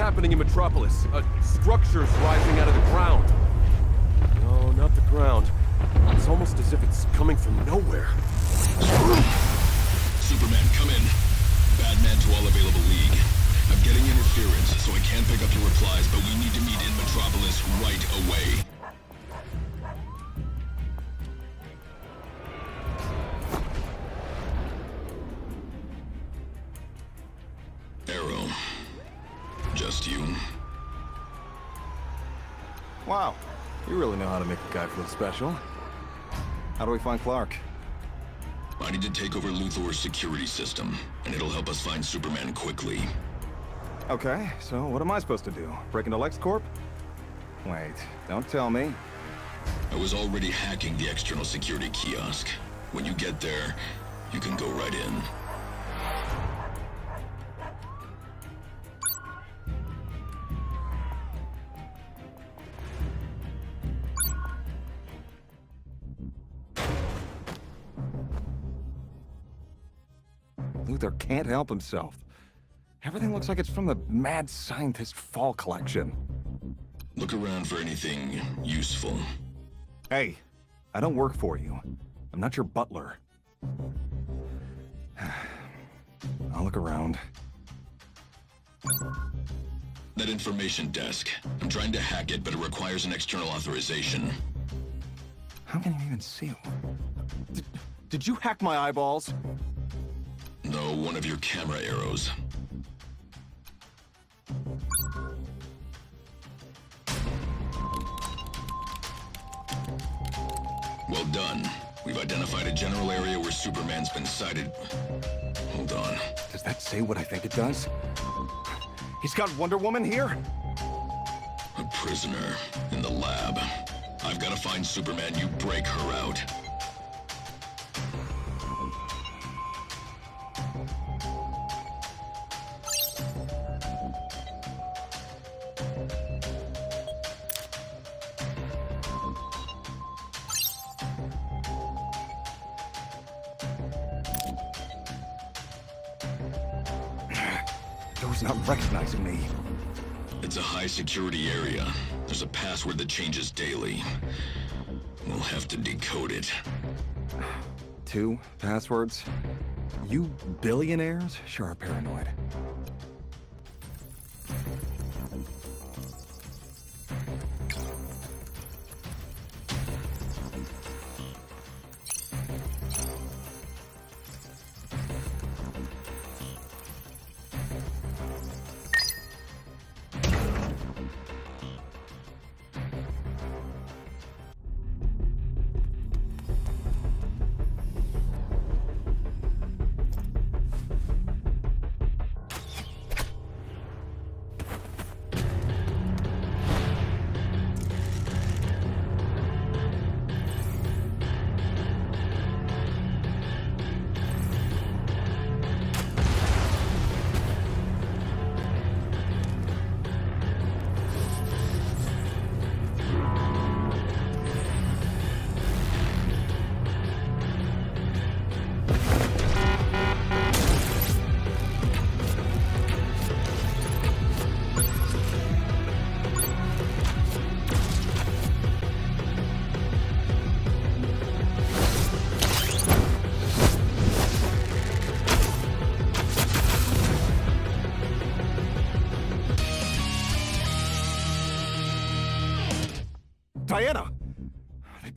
Happening in Metropolis. Uh, structures rising out of the ground. No, not the ground. It's almost as if it's coming from nowhere. Superman, come in. Batman to all available League. I'm getting interference, so I can't pick up your replies, but we need to meet in Metropolis right away. Just you. Wow, you really know how to make a guy feel special. How do we find Clark? I need to take over Luthor's security system, and it'll help us find Superman quickly. Okay, so what am I supposed to do? Break into LexCorp? Wait, don't tell me. I was already hacking the external security kiosk. When you get there, you can go right in. Can't help himself. Everything looks like it's from the Mad Scientist Fall collection. Look around for anything useful. Hey, I don't work for you. I'm not your butler. I'll look around. That information desk. I'm trying to hack it, but it requires an external authorization. How can you even see? Did, did you hack my eyeballs? No, one of your camera arrows. Well done. We've identified a general area where Superman's been sighted. Hold on. Does that say what I think it does? He's got Wonder Woman here? A prisoner in the lab. I've got to find Superman. You break her out. Door's not recognizing me. It's a high security area. There's a password that changes daily. We'll have to decode it. Two passwords? You billionaires sure are paranoid.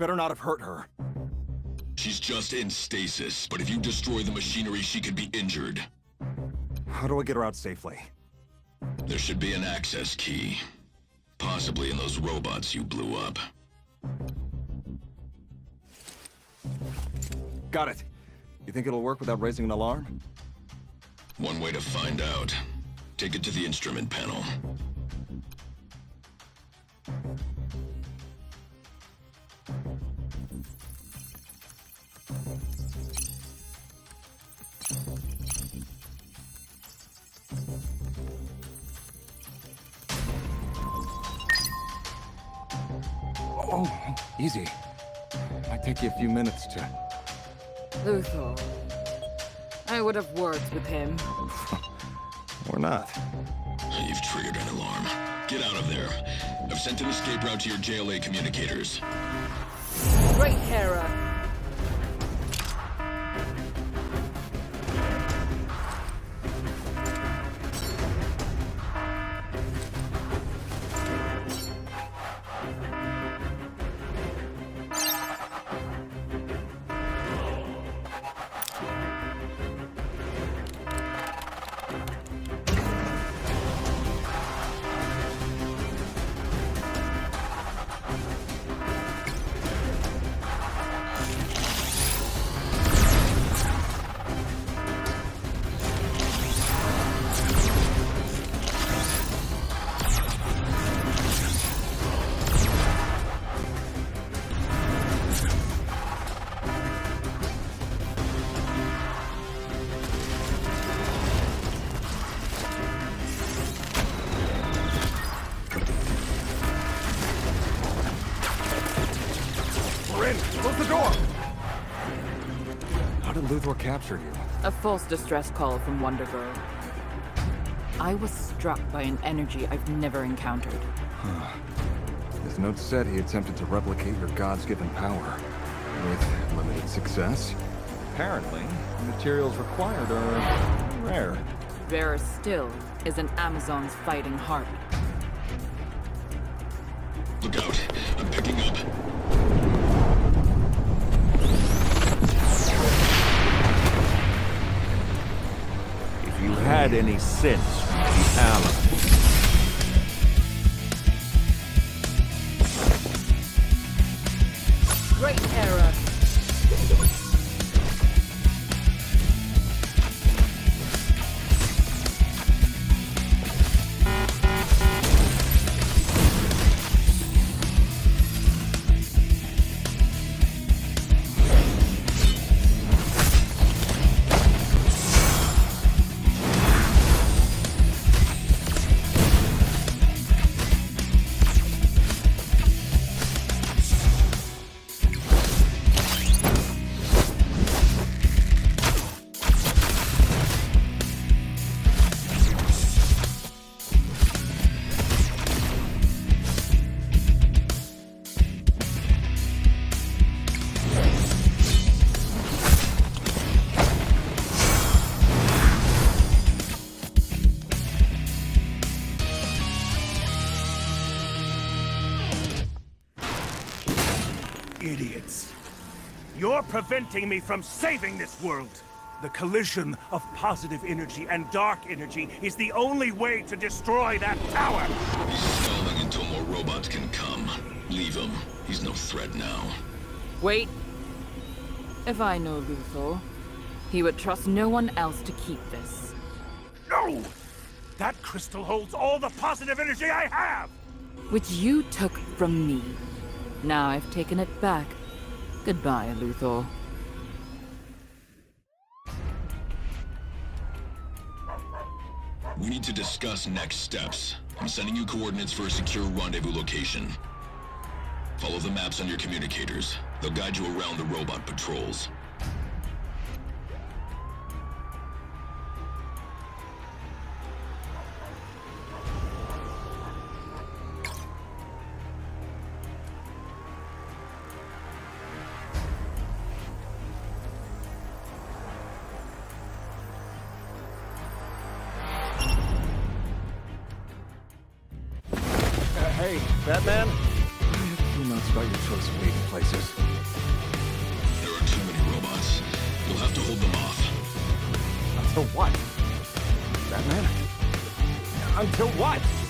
Better not have hurt her. She's just in stasis, but if you destroy the machinery, she could be injured. How do I get her out safely? There should be an access key. Possibly in those robots you blew up. Got it. You think it'll work without raising an alarm? One way to find out. Take it to the instrument panel. Easy. Might take you a few minutes to... Luthor. I would have worked with him. Or not. You've triggered an alarm. Get out of there. I've sent an escape route to your JLA communicators. Great Hera. Did Luthor capture you? A false distress call from Wonder Girl. I was struck by an energy I've never encountered. His note said he attempted to replicate your God's given power. With limited success. Apparently, the materials required are rare. Rarer still is an Amazon's fighting heart. You had any sense, the Allen. Preventing me from saving this world. The collision of positive energy and dark energy is the only way to destroy that tower. He's stalling until more robots can come. Leave him. He's no threat now. Wait. If I know Luthor, he would trust no one else to keep this. No! That crystal holds all the positive energy I have! Which you took from me. Now I've taken it back. Goodbye, Luthor. We need to discuss next steps. I'm sending you coordinates for a secure rendezvous location. Follow the maps on your communicators. They'll guide you around the robot patrols. Hey, Batman? Who knows about your choice of meeting places? There are too many robots. You'll have to hold them off. Until what? Batman? Until what?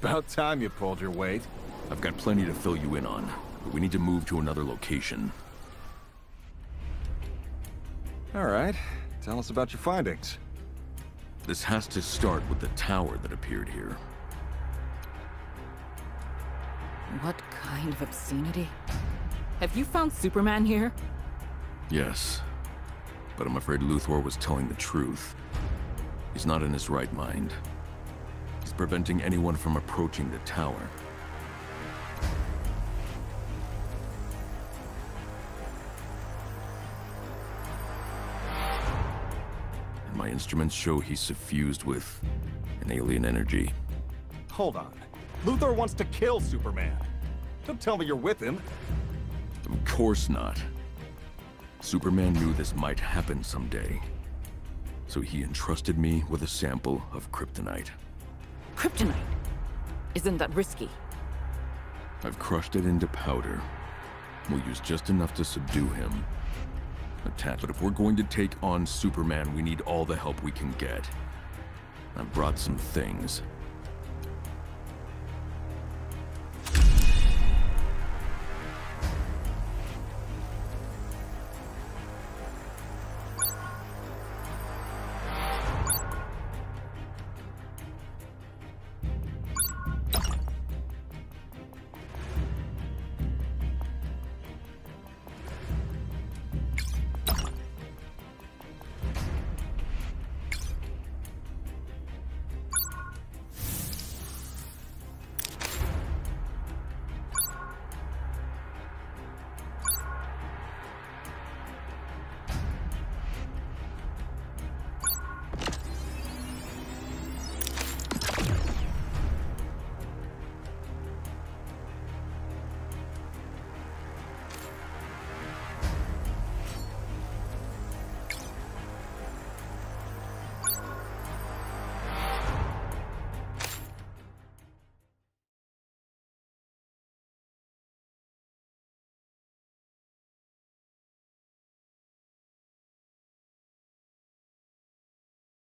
About time you pulled your weight. I've got plenty to fill you in on, but we need to move to another location. All right. Tell us about your findings. This has to start with the tower that appeared here. What kind of obscenity? Have you found Superman here? Yes. But I'm afraid Luthor was telling the truth. He's not in his right mind. Preventing anyone from approaching the tower. And my instruments show he's suffused with an alien energy. Hold on. Luthor wants to kill Superman. Don't tell me you're with him. Of course not. Superman knew this might happen someday. So he entrusted me with a sample of kryptonite. Kryptonite? Isn't that risky? I've crushed it into powder. We'll use just enough to subdue him. Attack, but if we're going to take on Superman, we need all the help we can get. I've brought some things.